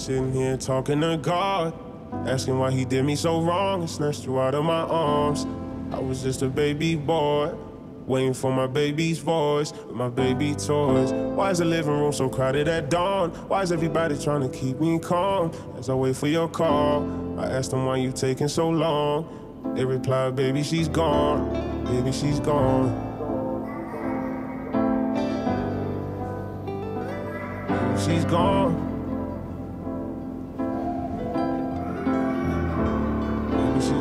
sitting here talking to God, asking why He did me so wrong and snatched you out of my arms. I was just a baby boy, waiting for my baby's voice my baby toys. Why is the living room so crowded at dawn? Why is everybody trying to keep me calm as I wait for your call? I asked them why you taking so long. They replied, baby, she's gone. Baby, she's gone. She's gone.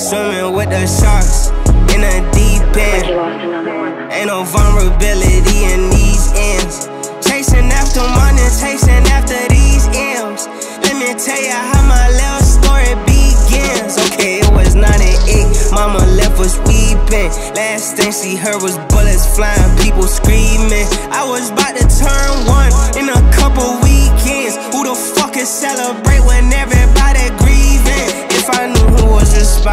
Swimming with the sharks in a deep end. Ain't no vulnerability in these ends. Chasing after money, chasing after these M's. Let me tell you how my little story begins. Okay, it was 98. Mama left us weeping. Last thing she heard was bullets flying, people screaming. I was about to turn one in a couple weekends. Who the fuck is celebrate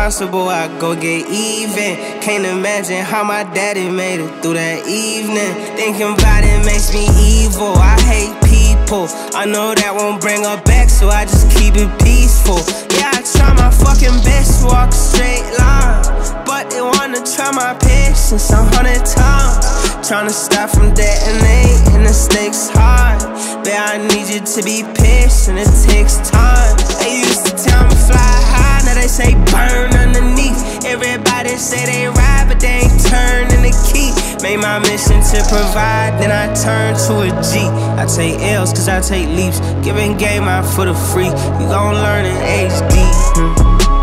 responsible, I'd go get even. Can't imagine how my daddy made it through that evening. Thinking about it makes me evil. I hate people. I know that won't bring her back, so I just keep it peaceful. Yeah, I try my fucking best walk a straight line. But they wanna try my patience a hundred times. Trying to stop from detonating, the stakes high. Bet I need you to be patient, it takes time. They used to tell me say they ride, but they ain't turning the key. Made my mission to provide, then I turn to a G. I take L's cause I take leaps. Giving game out for the free. You gon' learn in HD.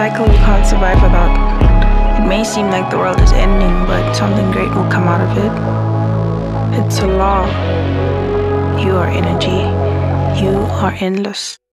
Cycle we can't survive without. It may seem like the world is ending, but something great will come out of it. It's a law. You are energy. You are endless.